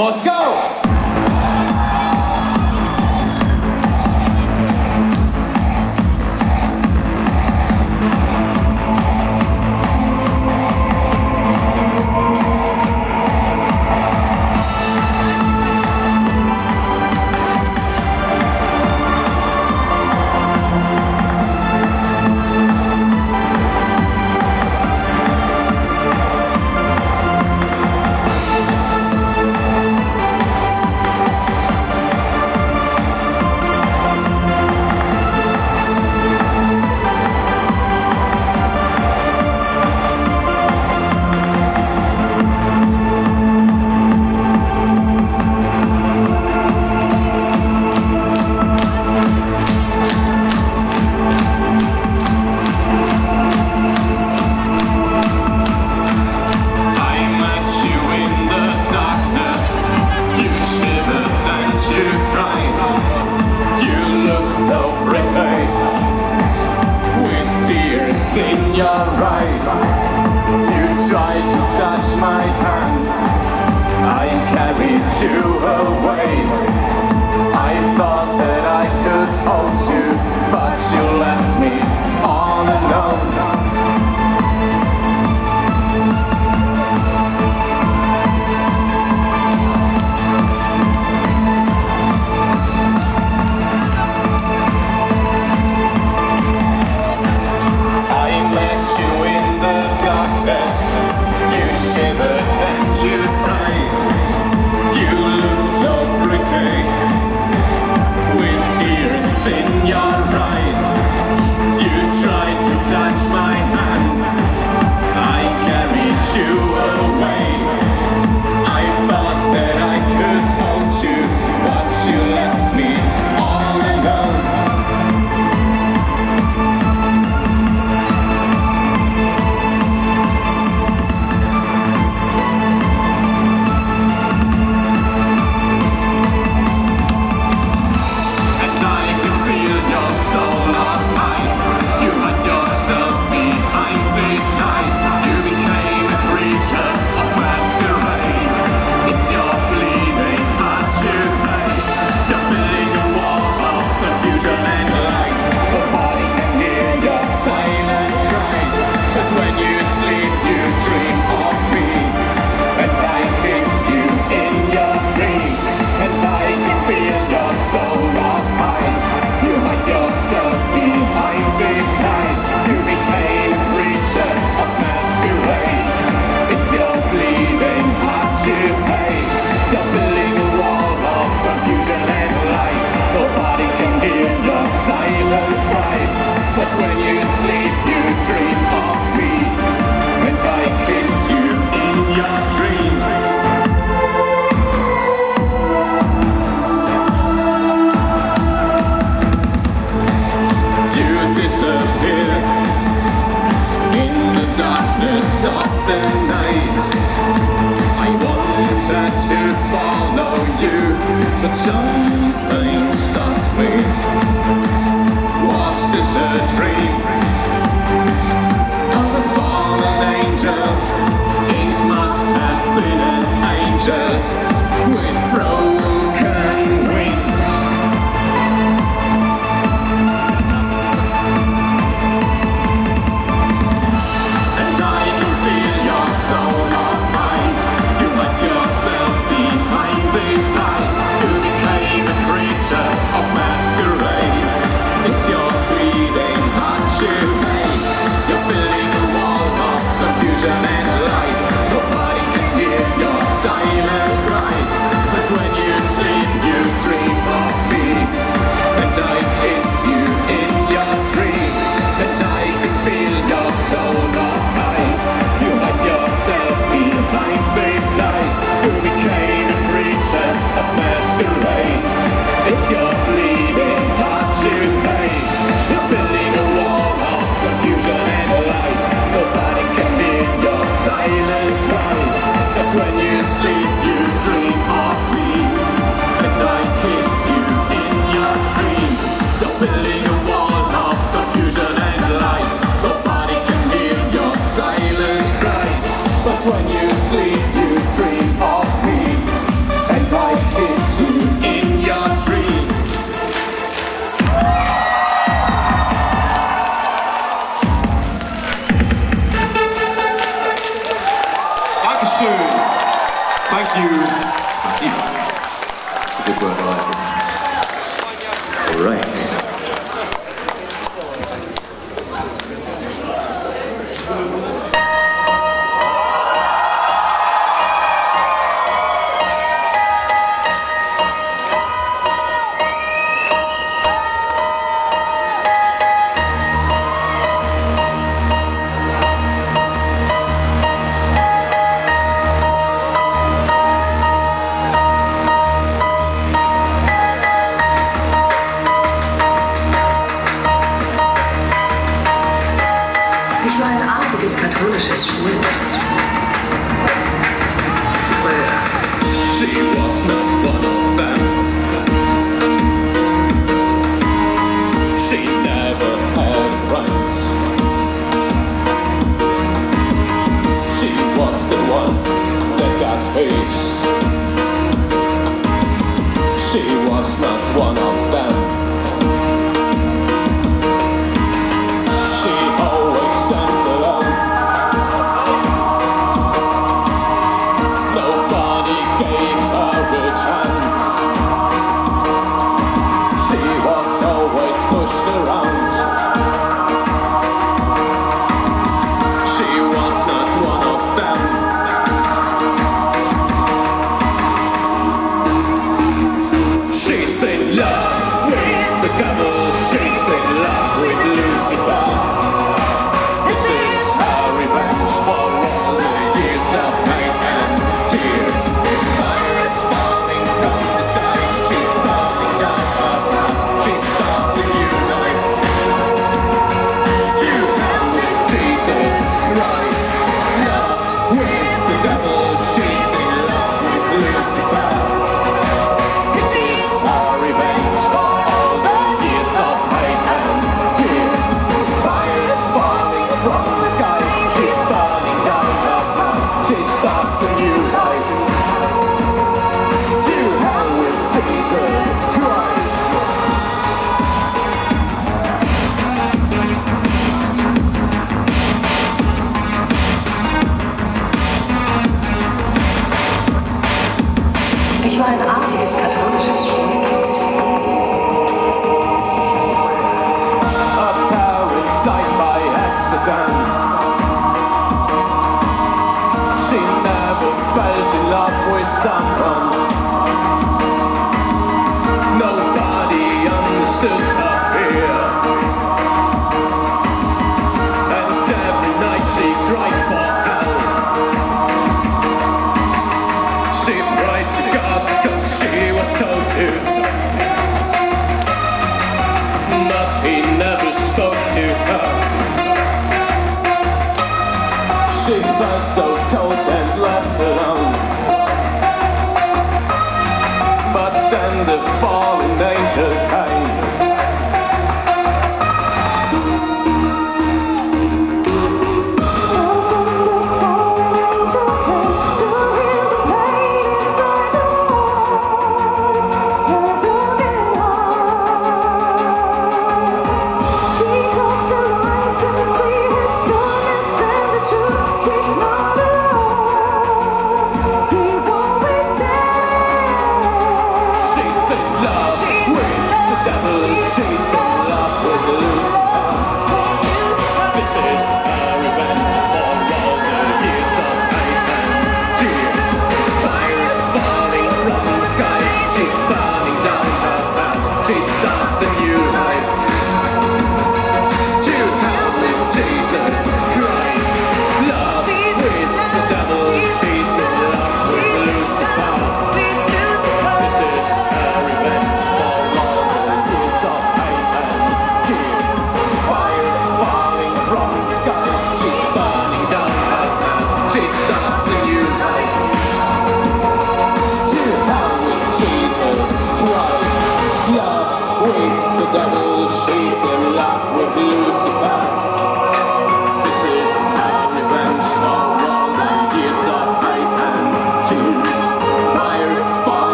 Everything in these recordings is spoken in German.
モスク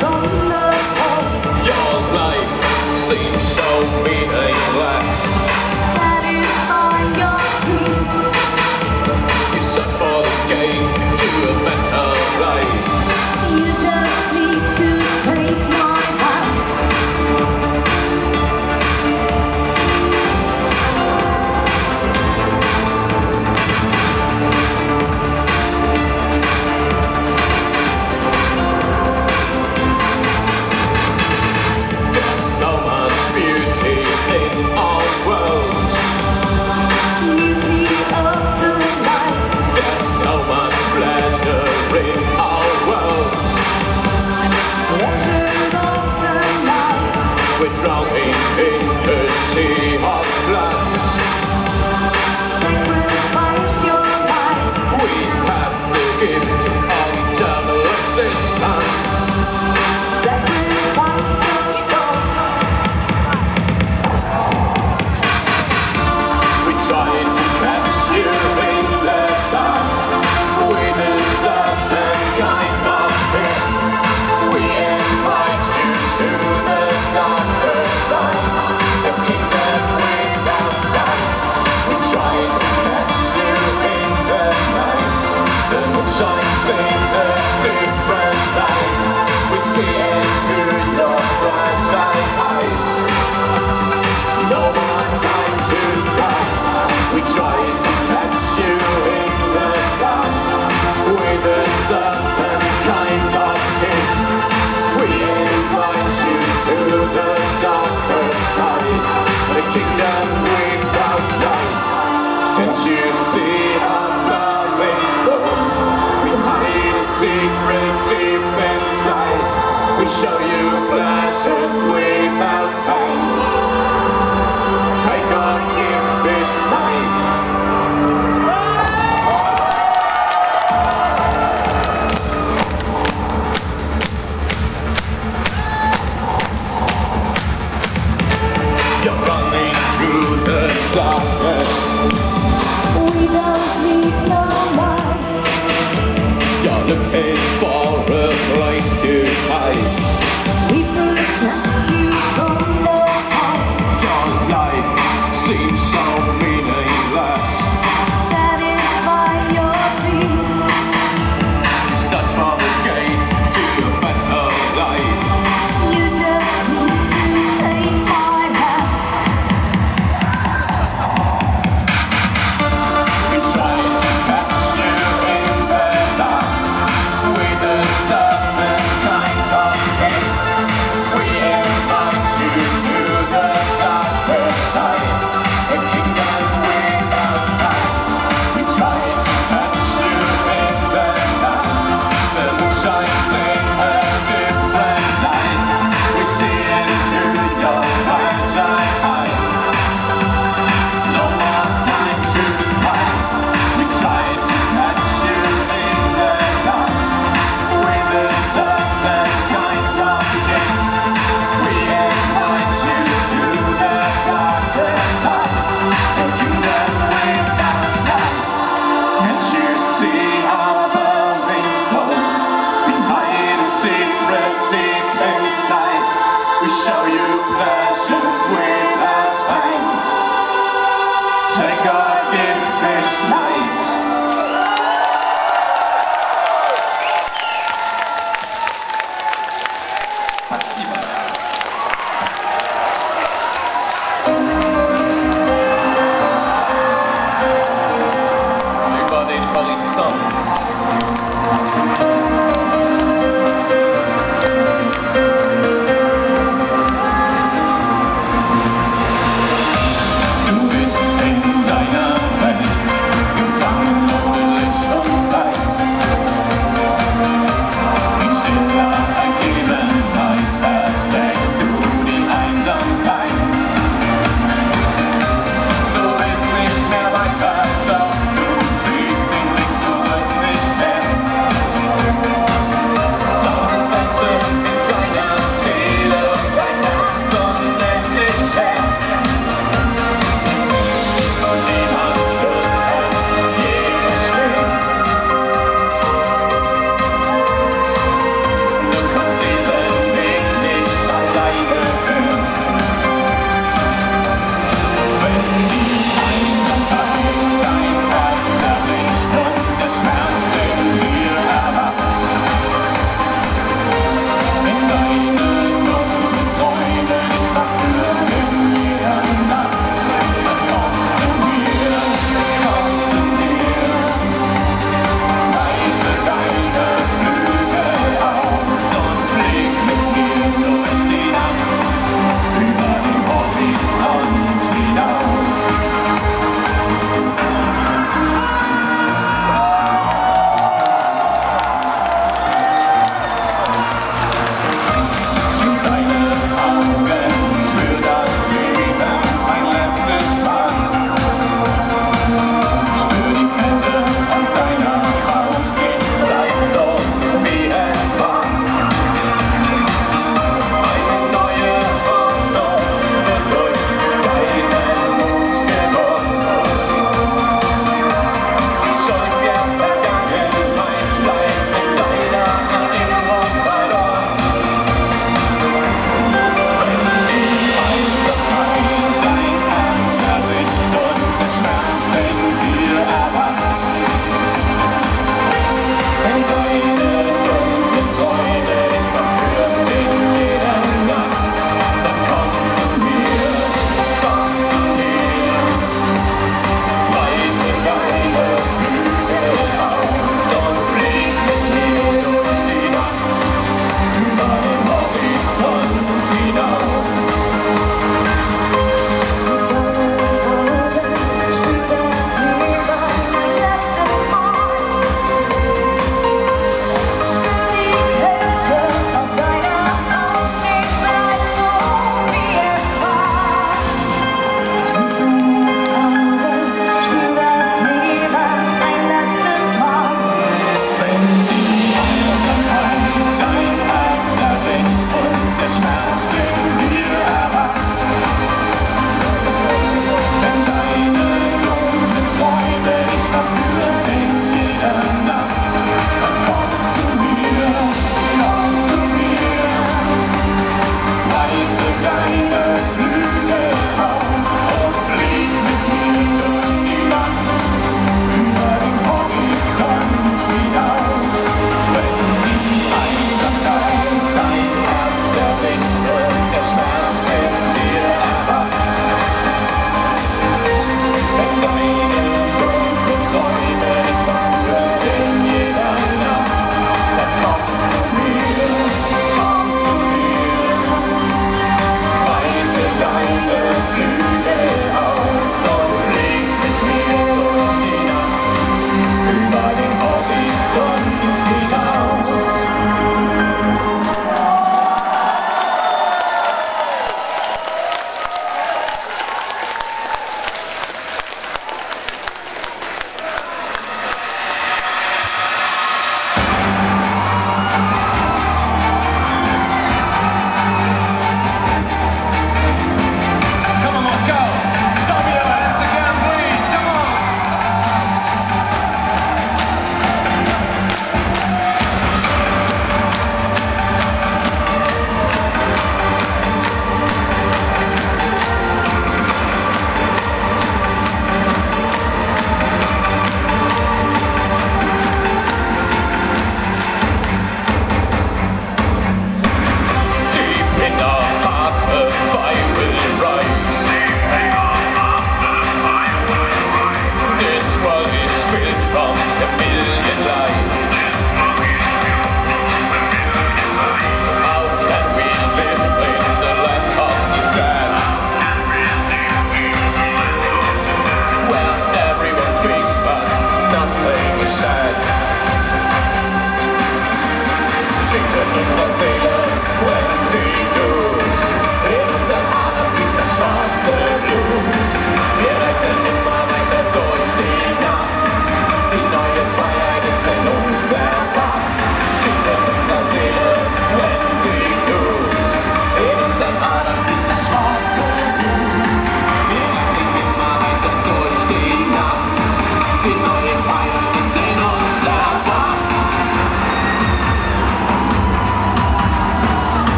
don't know.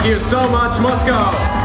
Thank you so much, Moscow.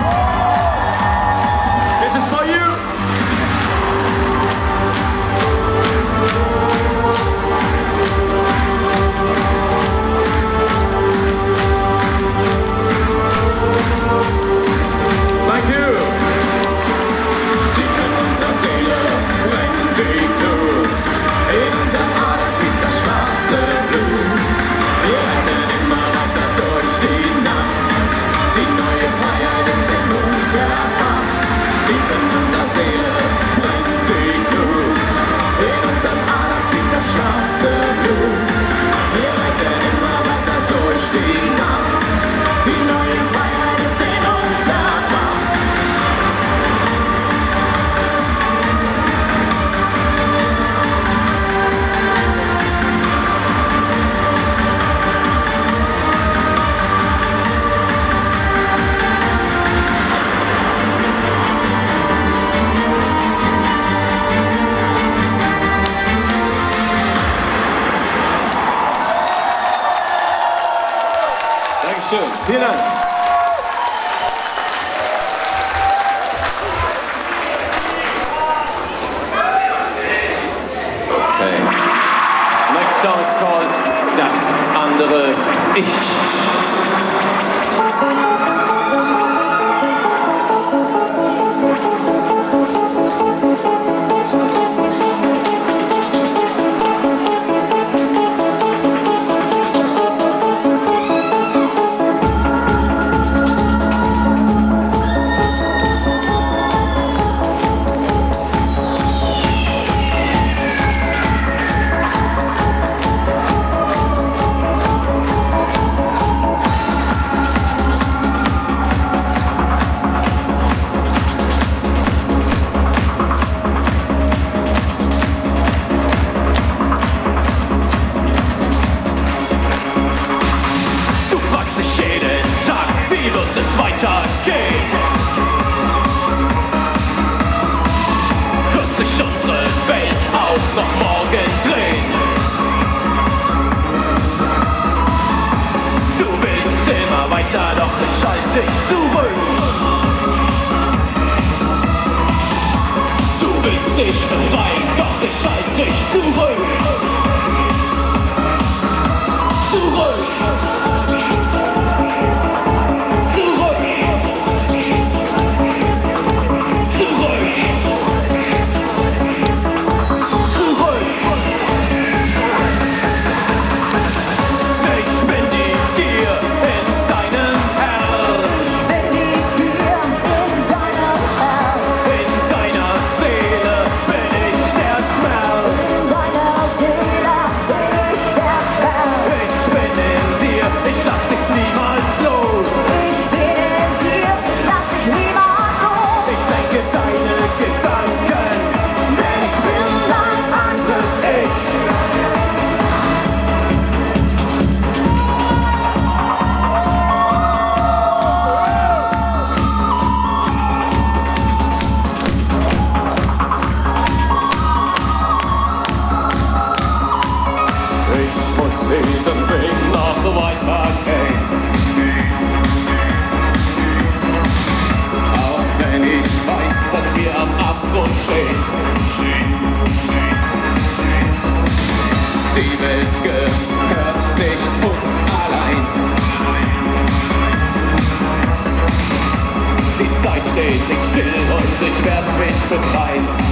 dich, frei, doch ich schalte dich zurück. ich werd mich befreien.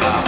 Bye.